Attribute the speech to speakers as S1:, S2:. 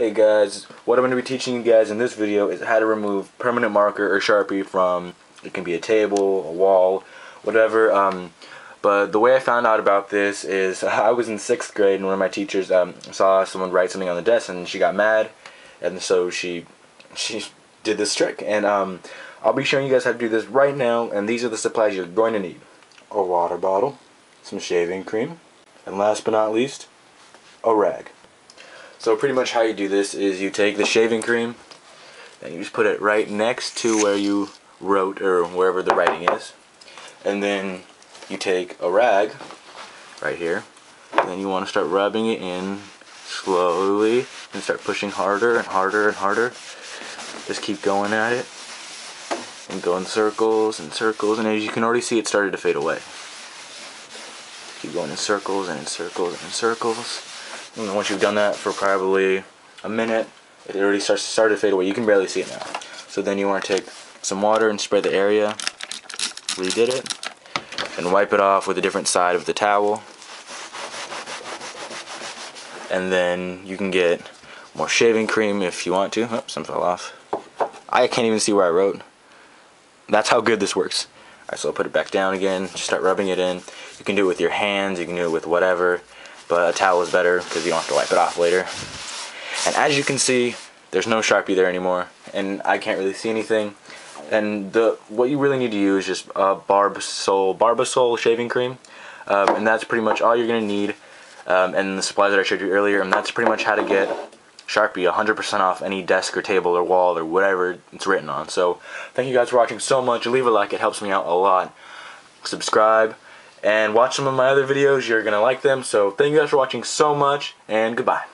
S1: Hey guys, what I'm going to be teaching you guys in this video is how to remove permanent marker or Sharpie from, it can be a table, a wall, whatever. Um, but the way I found out about this is I was in 6th grade and one of my teachers um, saw someone write something on the desk and she got mad and so she she did this trick and um, I'll be showing you guys how to do this right now and these are the supplies you're going to need. A water bottle, some shaving cream, and last but not least, a rag. So pretty much how you do this is you take the shaving cream and you just put it right next to where you wrote or wherever the writing is. And then you take a rag right here and then you want to start rubbing it in slowly and start pushing harder and harder and harder. Just keep going at it and go in circles and circles and as you can already see it started to fade away. Keep going in circles and in circles and in circles. And once you've done that for probably a minute, it already starts to start to fade away. You can barely see it now. So then you want to take some water and spray the area where you did it, and wipe it off with a different side of the towel. And then you can get more shaving cream if you want to. Oh, some fell off. I can't even see where I wrote. That's how good this works. Alright, so I'll put it back down again, just start rubbing it in. You can do it with your hands, you can do it with whatever but a towel is better because you don't have to wipe it off later. And as you can see, there's no Sharpie there anymore, and I can't really see anything. And the what you really need to use is just uh, Barbasol, Barbasol shaving cream, um, and that's pretty much all you're gonna need. Um, and the supplies that I showed you earlier, and that's pretty much how to get Sharpie 100% off any desk or table or wall or whatever it's written on. So thank you guys for watching so much. Leave a like, it helps me out a lot. Subscribe and watch some of my other videos. You're going to like them. So thank you guys for watching so much, and goodbye.